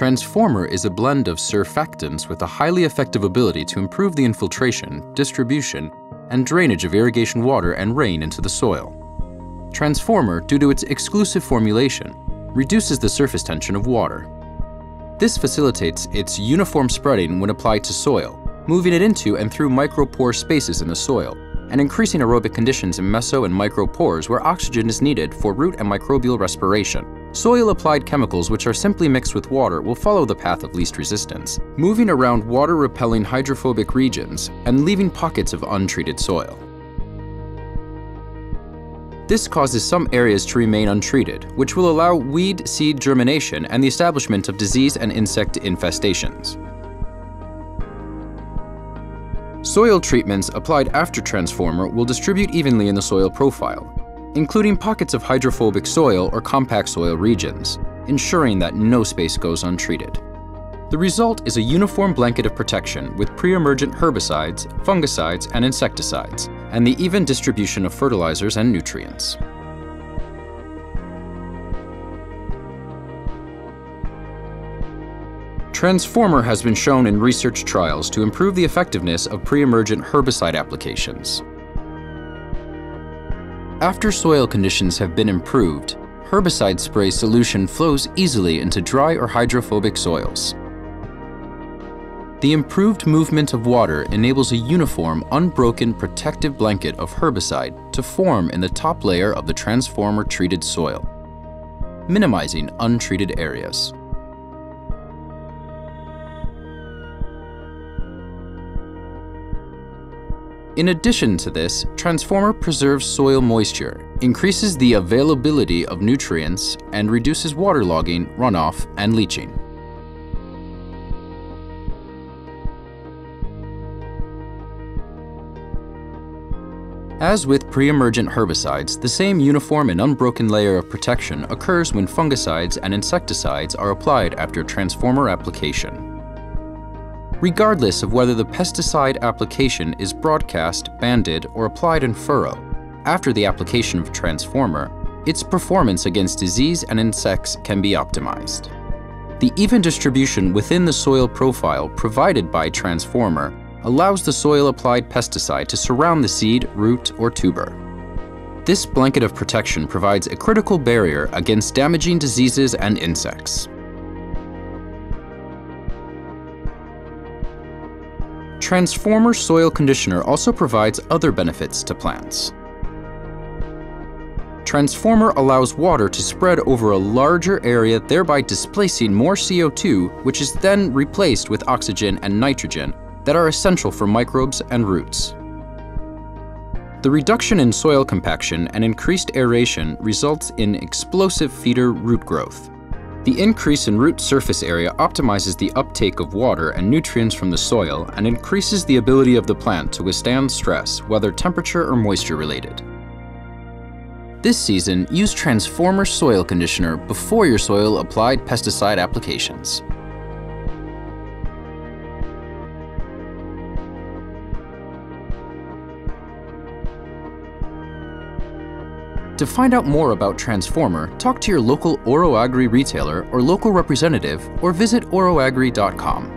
Transformer is a blend of surfactants with a highly effective ability to improve the infiltration, distribution, and drainage of irrigation water and rain into the soil. Transformer, due to its exclusive formulation, reduces the surface tension of water. This facilitates its uniform spreading when applied to soil, moving it into and through micropore spaces in the soil, and increasing aerobic conditions in meso and micropores where oxygen is needed for root and microbial respiration. Soil-applied chemicals which are simply mixed with water will follow the path of least resistance, moving around water-repelling hydrophobic regions and leaving pockets of untreated soil. This causes some areas to remain untreated, which will allow weed seed germination and the establishment of disease and insect infestations. Soil treatments applied after transformer will distribute evenly in the soil profile, including pockets of hydrophobic soil or compact soil regions, ensuring that no space goes untreated. The result is a uniform blanket of protection with pre-emergent herbicides, fungicides, and insecticides, and the even distribution of fertilizers and nutrients. Transformer has been shown in research trials to improve the effectiveness of pre-emergent herbicide applications. After soil conditions have been improved, herbicide spray solution flows easily into dry or hydrophobic soils. The improved movement of water enables a uniform, unbroken protective blanket of herbicide to form in the top layer of the transformer treated soil, minimizing untreated areas. In addition to this, Transformer preserves soil moisture, increases the availability of nutrients, and reduces waterlogging, runoff, and leaching. As with pre-emergent herbicides, the same uniform and unbroken layer of protection occurs when fungicides and insecticides are applied after transformer application regardless of whether the pesticide application is broadcast, banded, or applied in furrow. After the application of Transformer, its performance against disease and insects can be optimized. The even distribution within the soil profile provided by Transformer allows the soil-applied pesticide to surround the seed, root, or tuber. This blanket of protection provides a critical barrier against damaging diseases and insects. Transformer Soil Conditioner also provides other benefits to plants. Transformer allows water to spread over a larger area, thereby displacing more CO2, which is then replaced with oxygen and nitrogen that are essential for microbes and roots. The reduction in soil compaction and increased aeration results in explosive feeder root growth. The increase in root surface area optimizes the uptake of water and nutrients from the soil and increases the ability of the plant to withstand stress, whether temperature or moisture related. This season, use Transformer Soil Conditioner before your soil applied pesticide applications. To find out more about Transformer, talk to your local OroAgri retailer or local representative or visit oroagri.com.